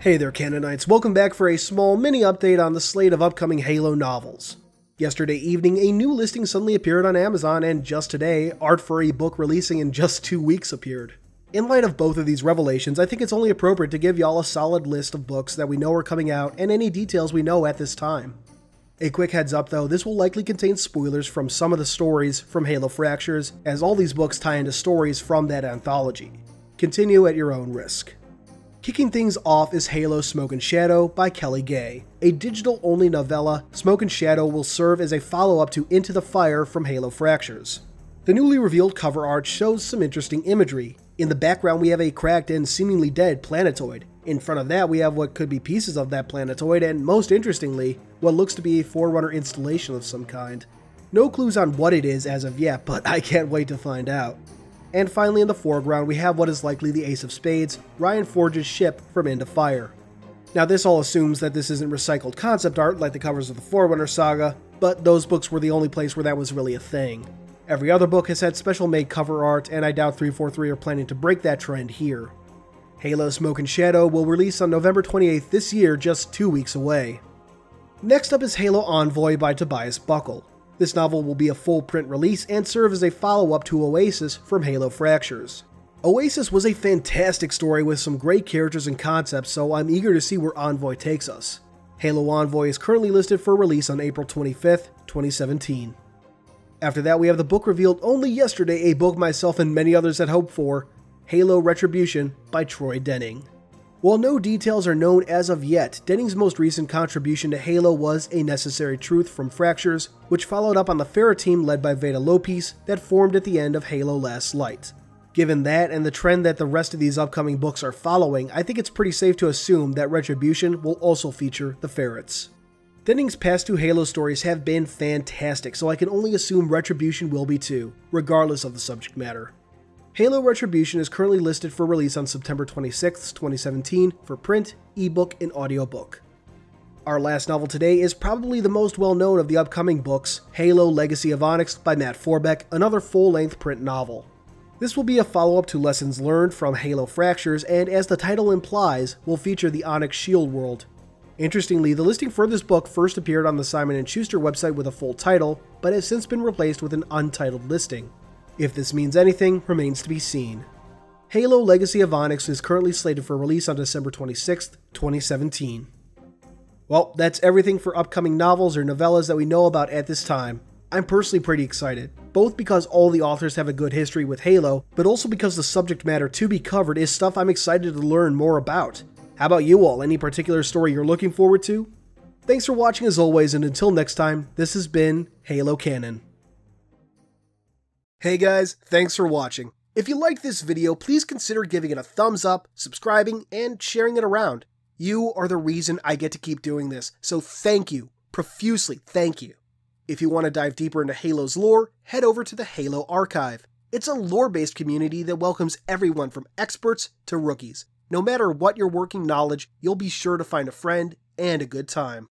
Hey there, Canonites. Welcome back for a small mini update on the slate of upcoming Halo novels. Yesterday evening, a new listing suddenly appeared on Amazon, and just today, art for a book releasing in just two weeks appeared. In light of both of these revelations, I think it's only appropriate to give y'all a solid list of books that we know are coming out and any details we know at this time. A quick heads up though, this will likely contain spoilers from some of the stories from Halo Fractures, as all these books tie into stories from that anthology. Continue at your own risk. Kicking things off is Halo Smoke and Shadow by Kelly Gay. A digital only novella, Smoke and Shadow will serve as a follow up to Into the Fire from Halo Fractures. The newly revealed cover art shows some interesting imagery. In the background, we have a cracked and seemingly dead planetoid. In front of that, we have what could be pieces of that planetoid, and most interestingly, what looks to be a Forerunner installation of some kind. No clues on what it is as of yet, but I can't wait to find out. And finally in the foreground we have what is likely the Ace of Spades, Rion Forge's ship from Into Fire. Now this all assumes that this isn't recycled concept art like the covers of the Forerunner saga, but those books were the only place where that was really a thing. Every other book has had special made cover art, and I doubt 343 are planning to break that trend here. Halo Smoke and Shadow will release on November 28th this year, just two weeks away. Next up is Halo Envoy by Tobias Buckell. This novel will be a full print release and serve as a follow up to Oasis from Halo Fractures. Oasis was a fantastic story with some great characters and concepts, so I'm eager to see where Envoy takes us. Halo Envoy is currently listed for release on April 25th, 2017. After that, we have the book revealed only yesterday, a book myself and many others had hoped for Halo Retribution by Troy Denning. While no details are known as of yet, Denning's most recent contribution to Halo was A Necessary Truth from Fractures, which followed up on the Ferret team led by Veta Lopez that formed at the end of Halo Last Light. Given that and the trend that the rest of these upcoming books are following, I think it's pretty safe to assume that Retribution will also feature the Ferrets. Denning's past two Halo stories have been fantastic, so I can only assume Retribution will be too, regardless of the subject matter. Halo Retribution is currently listed for release on September 26, 2017 for print, ebook, and audiobook. Our last novel today is probably the most well known of the upcoming books, Halo Legacy of Onyx by Matt Forbeck, another full length print novel. This will be a follow up to lessons learned from Halo Fractures, and as the title implies, will feature the Onyx Shield world. Interestingly, the listing for this book first appeared on the Simon & Schuster website with a full title, but has since been replaced with an untitled listing. If this means anything remains to be seen. Halo Legacy of Onyx is currently slated for release on December 26, 2017. Well, that's everything for upcoming novels or novellas that we know about at this time. I'm personally pretty excited, both because all the authors have a good history with Halo, but also because the subject matter to be covered is stuff I'm excited to learn more about. How about you all? Any particular story you're looking forward to? Thanks for watching as always, and until next time, this has been Halo Canon. Hey guys, thanks for watching. If you liked this video, please consider giving it a thumbs up, subscribing, and sharing it around. You are the reason I get to keep doing this, so thank you, profusely thank you. If you want to dive deeper into Halo's lore, head over to the Halo Archive. It's a lore based community that welcomes everyone from experts to rookies. No matter what your working knowledge, you'll be sure to find a friend and a good time.